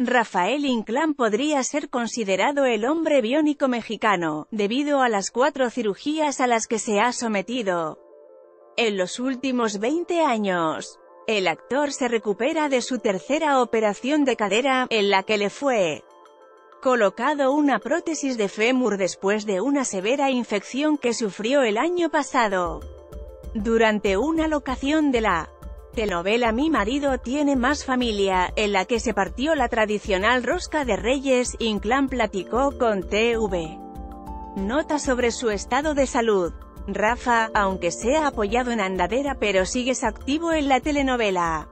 Rafael Inclán podría ser considerado el hombre biónico mexicano, debido a las cuatro cirugías a las que se ha sometido. En los últimos 20 años, el actor se recupera de su tercera operación de cadera, en la que le fue colocado una prótesis de fémur después de una severa infección que sufrió el año pasado. Durante una locación de la telenovela Mi marido tiene más familia, en la que se partió la tradicional rosca de Reyes, Inclán platicó con TV. Nota sobre su estado de salud. Rafa, aunque sea apoyado en andadera pero sigues activo en la telenovela.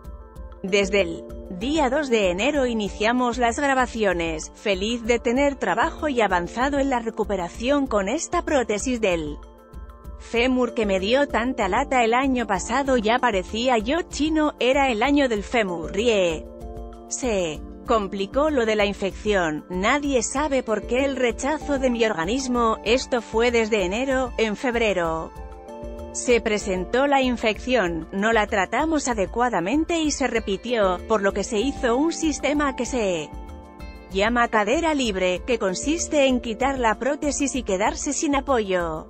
Desde el día 2 de enero iniciamos las grabaciones, feliz de tener trabajo y avanzado en la recuperación con esta prótesis del fémur que me dio tanta lata el año pasado ya parecía yo chino, era el año del fémur, ríe. Se complicó lo de la infección, nadie sabe por qué el rechazo de mi organismo, esto fue desde enero, en febrero. Se presentó la infección, no la tratamos adecuadamente y se repitió, por lo que se hizo un sistema que se llama cadera libre, que consiste en quitar la prótesis y quedarse sin apoyo.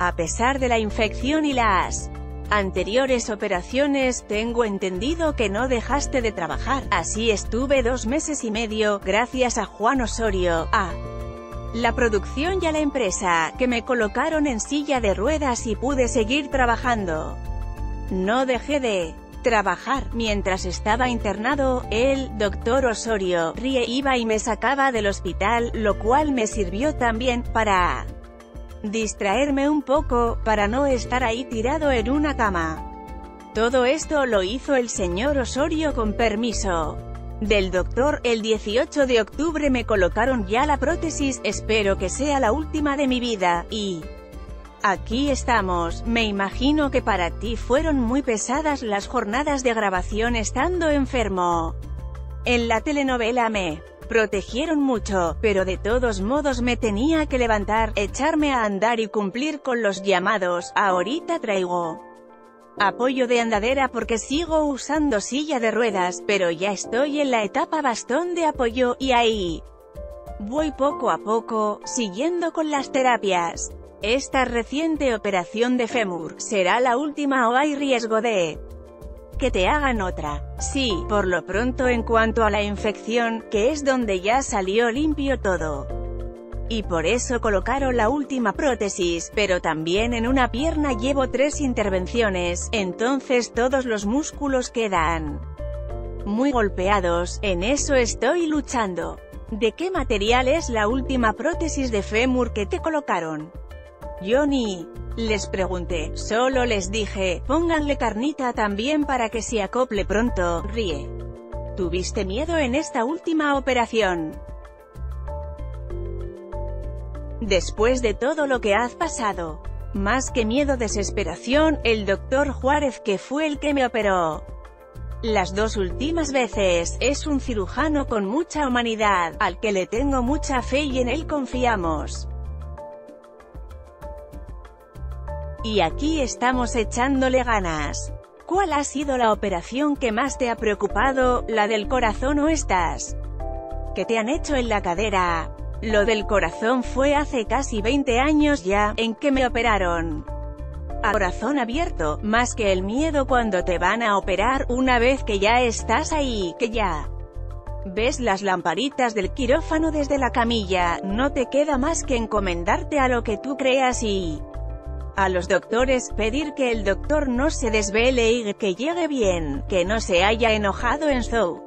A pesar de la infección y las anteriores operaciones, tengo entendido que no dejaste de trabajar. Así estuve dos meses y medio, gracias a Juan Osorio, a la producción y a la empresa, que me colocaron en silla de ruedas y pude seguir trabajando. No dejé de trabajar. Mientras estaba internado, el doctor Osorio ríe iba y me sacaba del hospital, lo cual me sirvió también para distraerme un poco, para no estar ahí tirado en una cama. Todo esto lo hizo el señor Osorio con permiso del doctor, el 18 de octubre me colocaron ya la prótesis, espero que sea la última de mi vida, y... Aquí estamos, me imagino que para ti fueron muy pesadas las jornadas de grabación estando enfermo. En la telenovela me protegieron mucho, pero de todos modos me tenía que levantar, echarme a andar y cumplir con los llamados, ahorita traigo apoyo de andadera porque sigo usando silla de ruedas, pero ya estoy en la etapa bastón de apoyo, y ahí voy poco a poco, siguiendo con las terapias. Esta reciente operación de fémur, ¿será la última o hay riesgo de que te hagan otra. Sí, por lo pronto en cuanto a la infección, que es donde ya salió limpio todo. Y por eso colocaron la última prótesis, pero también en una pierna llevo tres intervenciones, entonces todos los músculos quedan muy golpeados, en eso estoy luchando. ¿De qué material es la última prótesis de fémur que te colocaron? Johnny. Les pregunté, solo les dije, pónganle carnita también para que se acople pronto, ríe. ¿Tuviste miedo en esta última operación? Después de todo lo que has pasado. Más que miedo desesperación, el doctor Juárez que fue el que me operó. Las dos últimas veces, es un cirujano con mucha humanidad, al que le tengo mucha fe y en él confiamos. Y aquí estamos echándole ganas. ¿Cuál ha sido la operación que más te ha preocupado, la del corazón o estas? ¿Qué te han hecho en la cadera? Lo del corazón fue hace casi 20 años ya, en que me operaron. A corazón abierto, más que el miedo cuando te van a operar, una vez que ya estás ahí, que ya ves las lamparitas del quirófano desde la camilla, no te queda más que encomendarte a lo que tú creas y a los doctores, pedir que el doctor no se desvele y que llegue bien, que no se haya enojado en su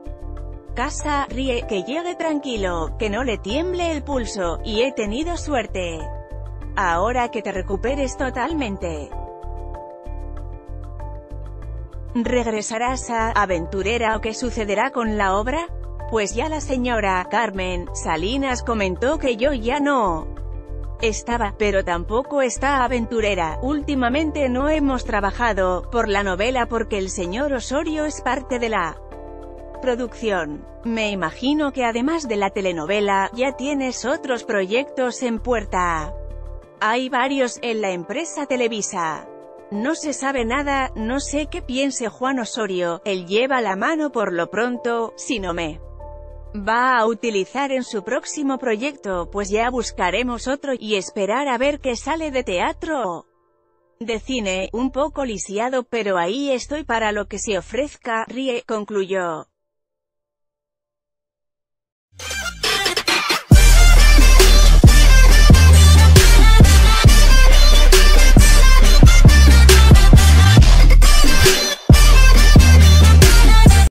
casa, ríe, que llegue tranquilo, que no le tiemble el pulso, y he tenido suerte. Ahora que te recuperes totalmente. ¿Regresarás a aventurera o qué sucederá con la obra? Pues ya la señora Carmen Salinas comentó que yo ya no estaba, pero tampoco está aventurera. Últimamente no hemos trabajado, por la novela porque el señor Osorio es parte de la producción. Me imagino que además de la telenovela, ya tienes otros proyectos en puerta. Hay varios en la empresa Televisa. No se sabe nada, no sé qué piense Juan Osorio, él lleva la mano por lo pronto, si no me va a utilizar en su próximo proyecto, pues ya buscaremos otro, y esperar a ver qué sale de teatro de cine, un poco lisiado pero ahí estoy para lo que se ofrezca, ríe, concluyó.